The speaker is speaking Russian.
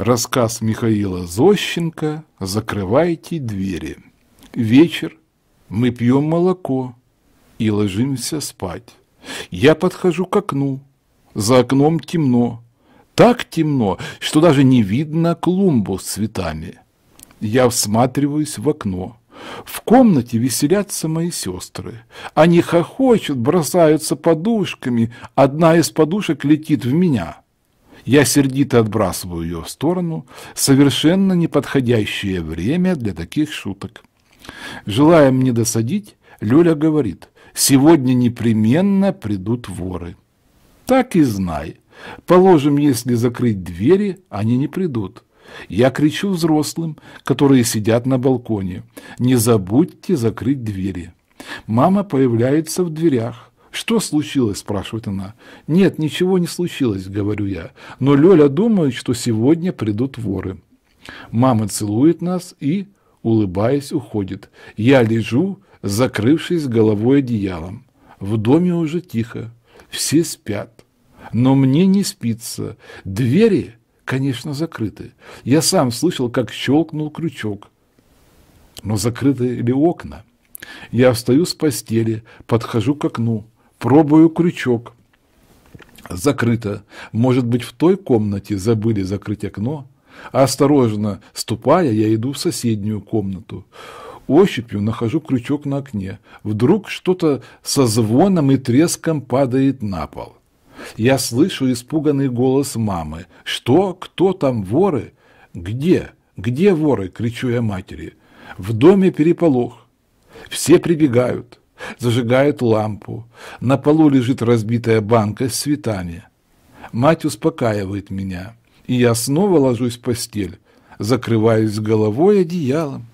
Рассказ Михаила Зощенко «Закрывайте двери». Вечер, мы пьем молоко и ложимся спать. Я подхожу к окну, за окном темно, так темно, что даже не видно клумбу с цветами. Я всматриваюсь в окно. В комнате веселятся мои сестры. Они хохочут, бросаются подушками. Одна из подушек летит в меня. Я сердито отбрасываю ее в сторону. Совершенно неподходящее время для таких шуток. Желая мне досадить, Лёля говорит, сегодня непременно придут воры. Так и знай. Положим, если закрыть двери, они не придут. Я кричу взрослым, которые сидят на балконе. Не забудьте закрыть двери. Мама появляется в дверях. «Что случилось?» – спрашивает она. «Нет, ничего не случилось», – говорю я. «Но Лёля думает, что сегодня придут воры». Мама целует нас и, улыбаясь, уходит. Я лежу, закрывшись головой одеялом. В доме уже тихо. Все спят. Но мне не спится. Двери конечно, закрыты. Я сам слышал, как щелкнул крючок. Но закрыты ли окна? Я встаю с постели, подхожу к окну, пробую крючок. Закрыто. Может быть, в той комнате забыли закрыть окно? осторожно ступая, я иду в соседнюю комнату. Ощупью нахожу крючок на окне. Вдруг что-то со звоном и треском падает на пол. Я слышу испуганный голос мамы. «Что? Кто там? Воры? Где? Где воры?» – кричу я матери. В доме переполох. Все прибегают, зажигают лампу. На полу лежит разбитая банка с цветами. Мать успокаивает меня, и я снова ложусь в постель, закрываюсь головой одеялом.